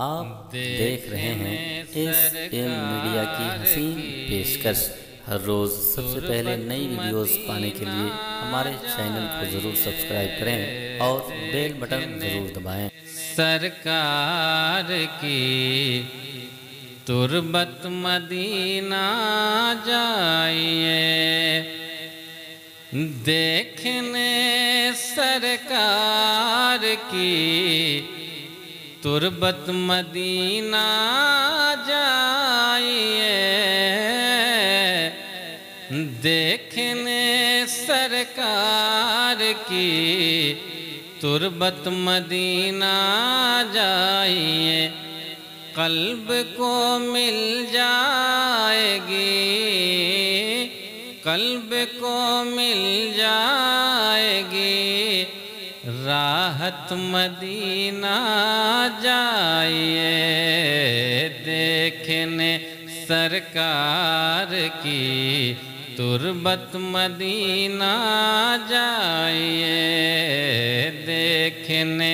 आप देख रहे हैं एस एम मीडिया की हसीन पेशकश। हर रोज़ सबसे पहले नई वीडियोस पाने के लिए हमारे चैनल को ज़रूर सब्सक्राइब करें और बेल बटन ज़रूर दबाएँ। सरकार की तुरबत मदीना जाइए। देखने सरकार की तुरबत मदीना जाइए। देखने सरकार की तुरबत मदीना जाइए। कल्ब को मिल जाएगी। कल्ब को मिल जाएगी। राहत मदीना जाइए, देखने सरकार की तुरबत मदीना जाइए, देखने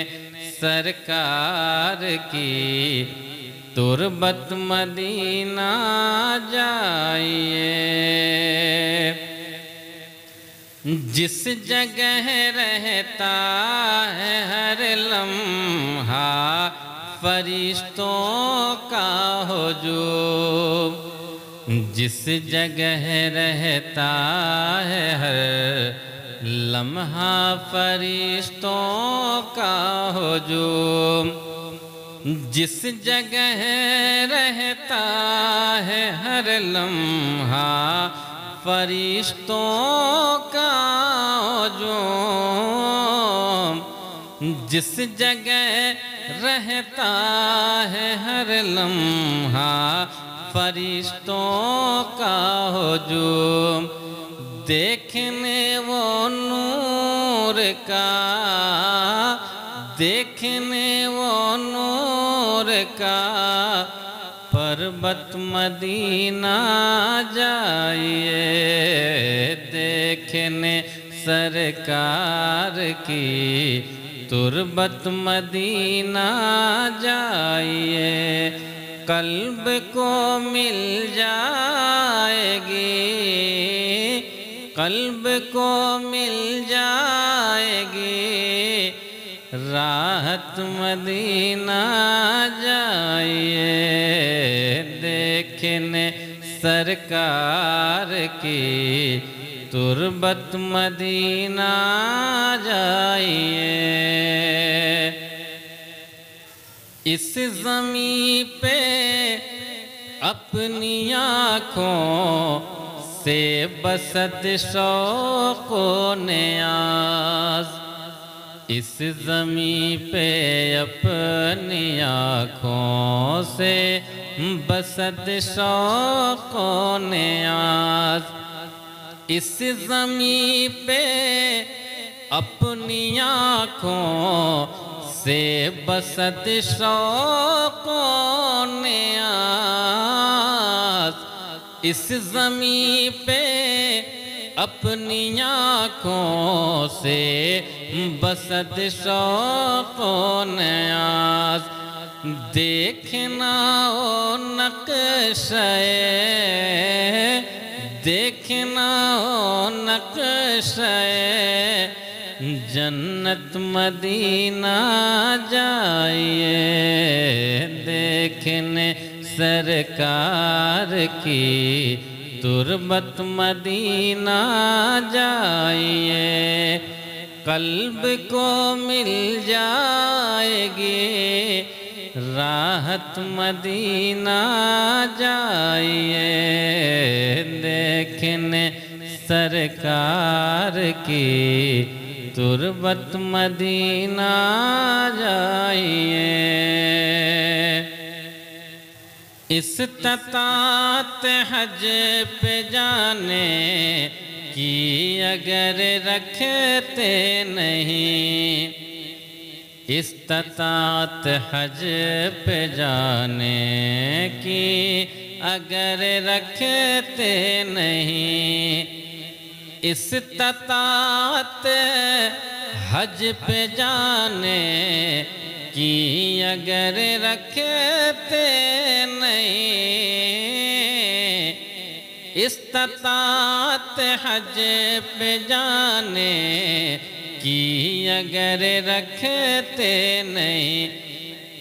सरकार की तुरबत मदीना जाइए। जिस जगह रहता है हर लम्हा, फरिश्तों का हो जो जिस जगह रहता है हर लम्हा, फरिश्तों का हो जो जिस जगह रहता है हर लम्हा फरिश्तों का जो जिस जगह रहता है हर लम्हा, फरिश्तों का हो जो देखने वो नूर का, देखने पर्वत मदीना जाइए, देखने सरकार की तुरबत मदीना जाइए, कल्ब को मिल जाएगी, कल्ब को मिल जाएगी, राहत मदीना जाइए। देखने सरकार की, तुरबत मदीना जाइए। इस जमी पे अपनी आँखों से बसत शौक न्याज इस जमी पे अपनी आँखों से बसत शौक न्याज इस जमी पे अपनी आँखों से बसत शौक न्यास इस जमी पे अपनी आँखों से बसत शौक न्यास देखना ओ नक्शे, देखना ओ नक्शे। जन्नत मदीना जाइए, देखने सरकार की। तुरबत मदीना जाइए, कल्ब को मिल जाएगी। राहत मदीना जाइए, देखने सरकार की तुरबत मदीना जाइए। इस ततात हज पे जाने की अगर रखते नहीं इस ततात हज पे जाने की अगर रखते नहीं, इस ततात हज पे जाने की अगर रखते नहीं इस्तात हज पे जाने कि अगर रखते नहीं,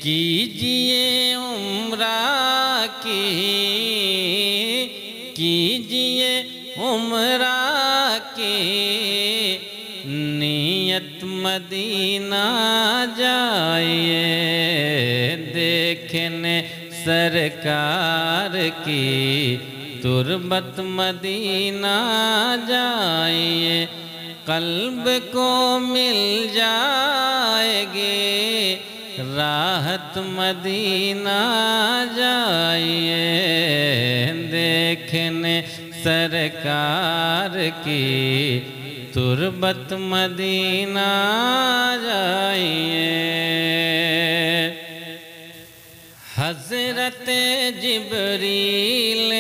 कीजिए उम्रा की, कीजिए उम्रा की। नियत मदीना जाइए, देखने सरकार की। तुरबत मदीना जाइए कल्ब को मिल जाएगी, राहत मदीना जाइए। देखने सरकार की तुरबत मदीना जाइए। हज़रत जिबरील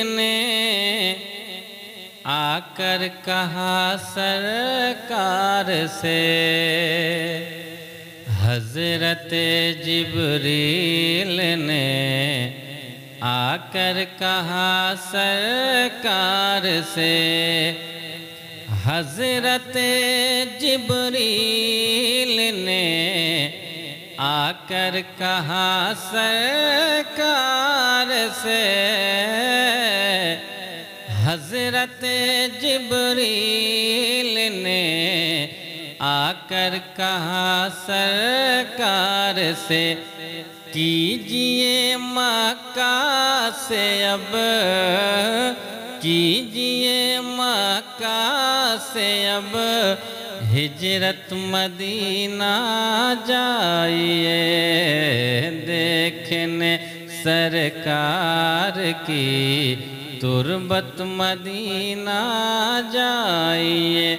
आकर कहा सरकार से। हज़रत जिबरील ने आकर कहा सरकार से। हज़रत जिबरील ने आकर कहा सरकार से। हज़रत जिबरील ने आकर कहा, सरकार से कीजिए मक्का से अब। कीजिए मक्का से अब। हिजरत मदीना जाइए, देखने सरकार की तुरबत मदीना जाइए,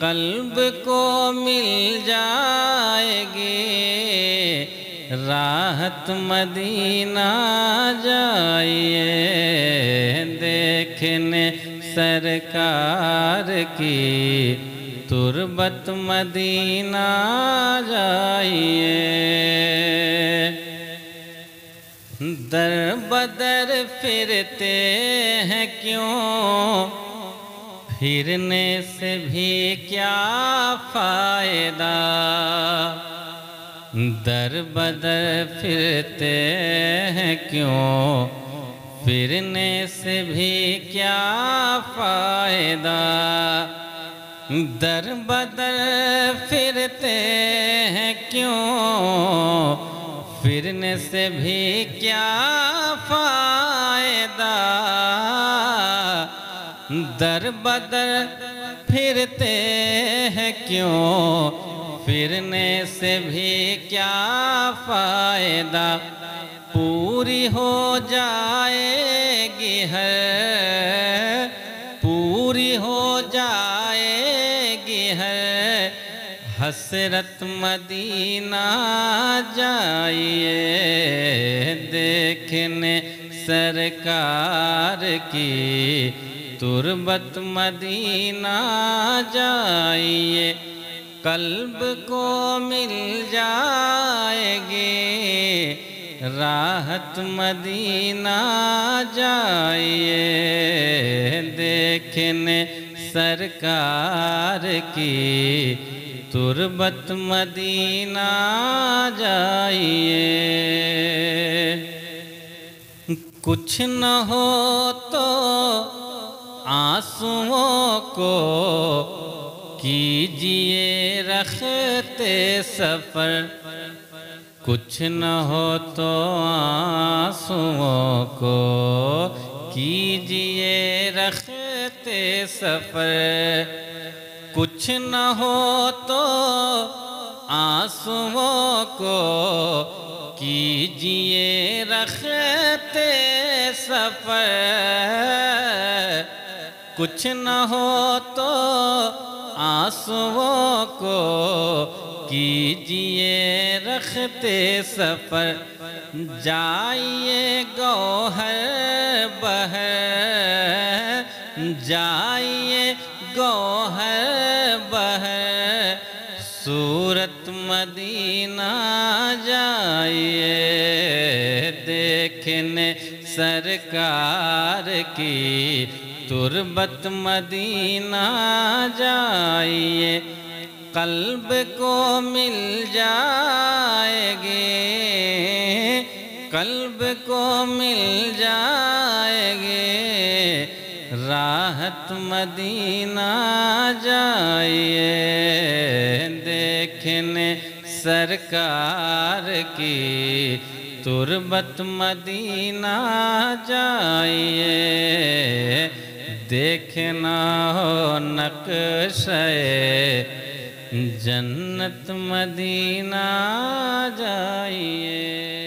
कल्ब को मिल जाएगी। राहत मदीना जाइए, देखने सरकार की। तुरबत मदीना जाइए। दर बदर फिरते हैं क्यों? फिरने से भी क्या फ़ायदा? दर बदर फिरते हैं क्यों? फिरने से भी क्या फ़ायदा? दर बदर फिरते हैं क्यों? फिरने से भी क्या फ़ायदा? दर बदर फिरते हैं क्यों? फिरने से भी क्या फ़ायदा? पूरी हो जाएगी है हसरत मदीना जाइए, देखने सरकार की। तुरबत मदीना जाइए, कल्ब को मिल जाएगी। राहत मदीना जाइए, देखने सरकार की। तुरबत मदीना जाइए। कुछ न हो तो आंसुओं को कीजिए रखते सफ़र। कुछ न हो तो आंसुओं को कीजिए रखते सफ़र। कुछ न हो तो आंसुओं को कीजिए रखते सफ़र। कुछ न हो तो आंसुओं को कीजिए रखते सफ़र। जाइए गौहर बह जाइए सरकार की तुरबत मदीना जाइए, कल्ब को मिल जाएगी, कल्ब को मिल जाएगी, राहत मदीना जाइए। सरकार की तुरबत मदीना जाइए। देखना हो नक्श जन्नत मदीना जाइए।